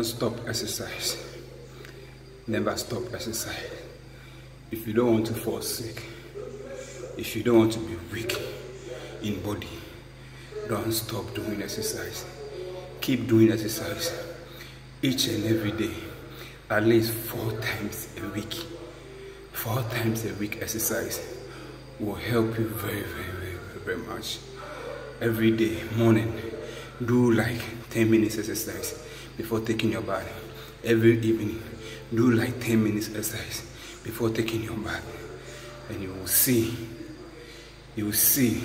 Don't stop exercise. Never stop exercise. If you don't want to fall sick, if you don't want to be weak in body, don't stop doing exercise. Keep doing exercise each and every day, at least four times a week. Four times a week exercise will help you very, very, very, very much. Every day, morning, do like 10 minutes exercise before taking your bath. Every evening, do like 10 minutes exercise before taking your bath. And you will see, you will see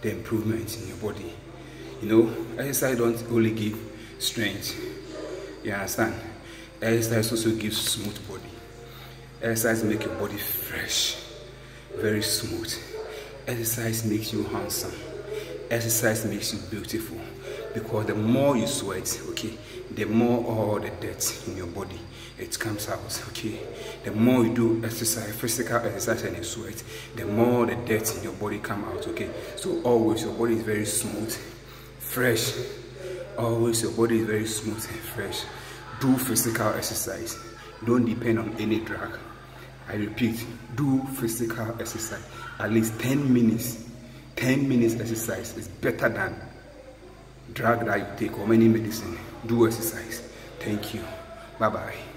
the improvement in your body. You know, exercise don't only give strength. You understand? Exercise also gives smooth body. Exercise make your body fresh, very smooth. Exercise makes you handsome. Exercise makes you beautiful. Because the more you sweat, okay, the more all the dirt in your body it comes out, okay. The more you do exercise, physical exercise and you sweat, the more the dirt in your body come out, okay. So always your body is very smooth, fresh. Always your body is very smooth and fresh. Do physical exercise. Don't depend on any drug. I repeat, do physical exercise. At least 10 minutes. 10 minutes exercise is better than drug that you take or any medicine. Do exercise. Thank you. Bye bye.